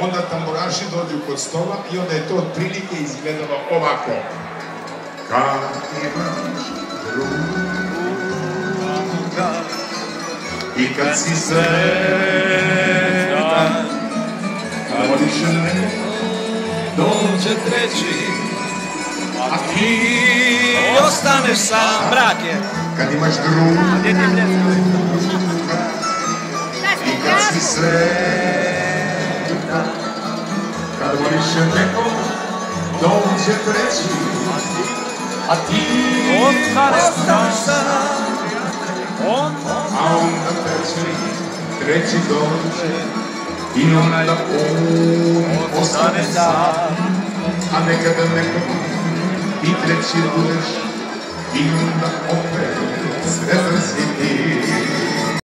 onda tamburaši dođu kod stola i onda je to otprilike izgledalo ovako. Kad imaš druga i kad si sretan, kad neko, Dođe treći, a ti ostaneš sam, brak je. kad imaš druga i kad si sretan, kad voliš neko, dođe treći, a ti Ostaneš sam. A onda treći, treći dođe i onda on ostane sam, a nekada neko i treći budeš i onda opet sretan si ti.